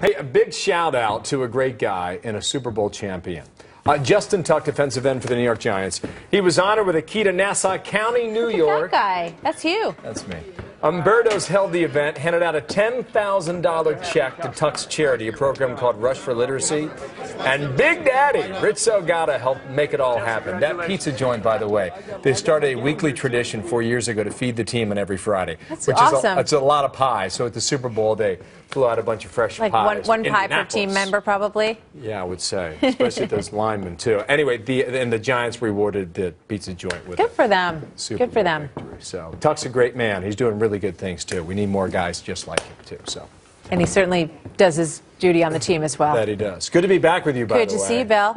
Hey, a big shout out to a great guy and a Super Bowl champion. Uh, Justin Tuck, defensive end for the New York Giants. He was honored with a key to Nassau County, New York. That guy. That's you. That's me. Umberto's held the event, handed out a $10,000 check to Tuck's charity, a program called Rush for Literacy. And Big Daddy, Rich Salgado, helped make it all happen. That pizza joint, by the way, they started a weekly tradition four years ago to feed the team on every Friday. That's which awesome. Is a, it's a lot of pie. So at the Super Bowl, they flew out a bunch of fresh Like one, pies. one pie per team member, probably. Yeah, I would say, especially those linemen too. Anyway, the and the Giants rewarded the pizza joint with Good for them. Super Good for them. victory. So Tuck's a great man. He's doing really good things too. We need more guys just like him too. So And he certainly does his duty on the team as well. that he does. Good to be back with you. By Good the to way. see you, Bill.